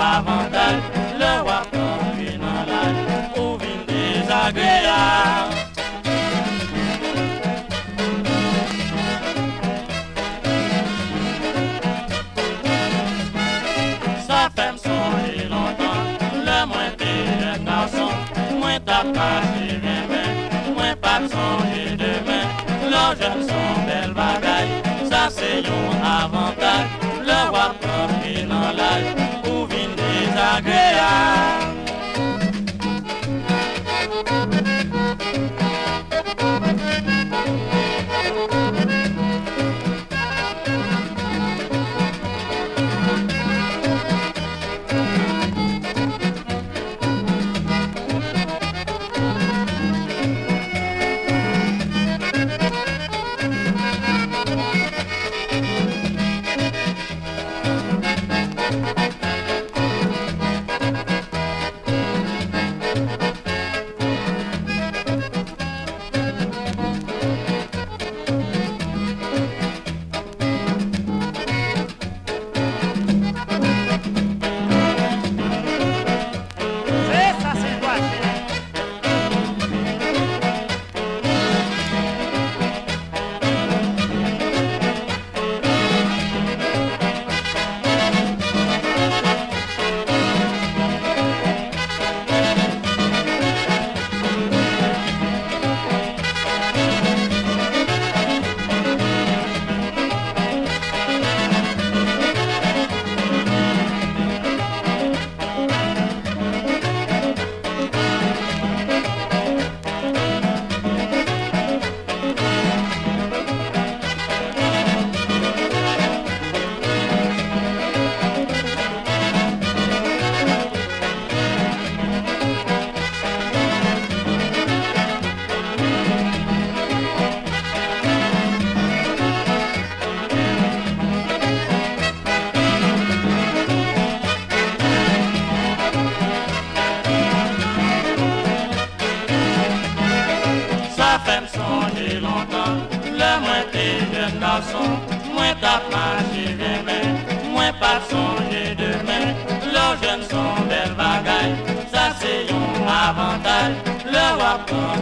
avantage, le roi comme une en l'âge, ou vin désagréable. Moins t'as pas mais moins pas de songer demain. Le jeune son belle bagaille, ça c'est un avantage, le roi comme dans l'âge, Songer longtemps, le moins t'es jeune garçon, moins t'as pas mais moins pas songer demain. Le jeune son belle bagaille, ça c'est un avantage, le roi comme